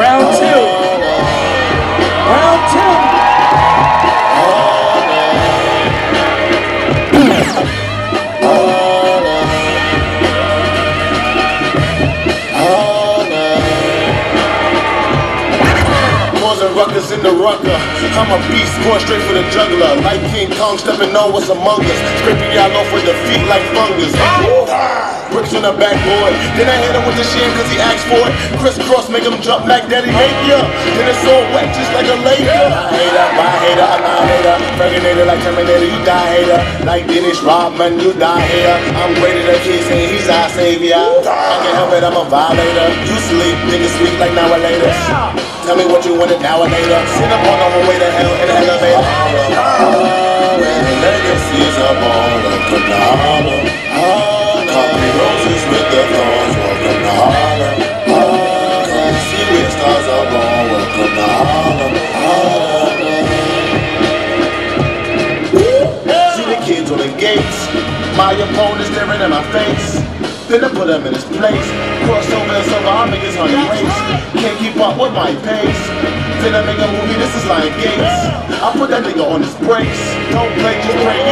Round two. Causing ruckus in the rucker. I'm a beast going straight for the juggler. Like King Kong stepping on what's among us. Scraping y'all off with the feet like fungus. Bricks on the backboard. Then I hit him with the shit cause he asked for it. Crisscross make him jump like Daddy Napier. Then it's all wet just like a Laker. I my hater, I'm not a hater. Ferginator like Terminator, you die hater. Like Dennis Rodman, you die here. I'm greater than kids and he's our savior. I can't help it, I'm a violator. You sleep, niggas sleep like now or later. Tell me what you wanted now or later. Send up on the way to hell in an elevator. The gates. My opponent staring in my face. Then I put him in his place. Crossover and silver, I his honey race. Can't keep up with my pace. Then I make a movie, this is Lionsgate. I put that nigga on his brakes. Don't play, just pray,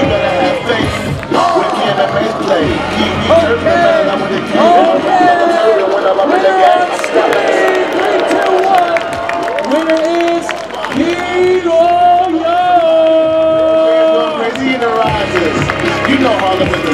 Parliament.